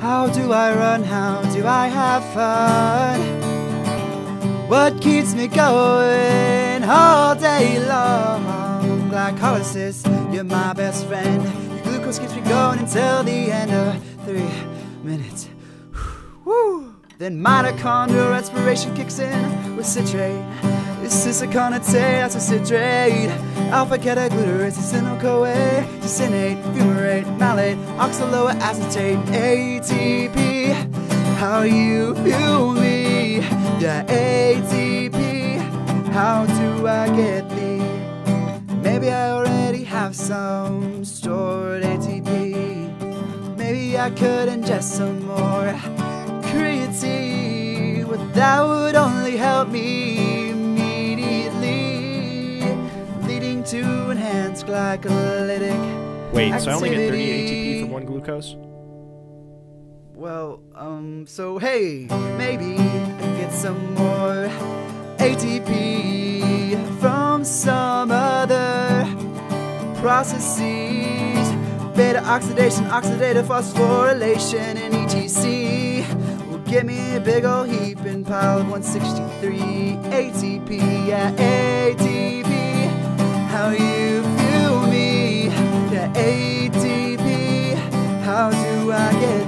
How do I run? How do I have fun? What keeps me going all day long? Glycolysis, you're my best friend. Your glucose keeps me going until the end of three minutes. Woo! Then mitochondrial respiration kicks in with citrate. This is a conate, a citrate. Alpha ketoglutarate, succinyl-CoA, succinate, fumarate, malate, oxaloacetate, ATP. How you fuel me, yeah, ATP. How do I get thee? Maybe I already have some stored ATP. Maybe I could ingest some more creatine. That would only help me glycolytic. Wait, so I only get 30 ATP from one glucose? Well, um, so hey, maybe I get some more ATP from some other processes. Beta oxidation, oxidative phosphorylation, and ETC will give me a big ol' heaping pile of 163 ATP. Yeah, ATP? How do I get?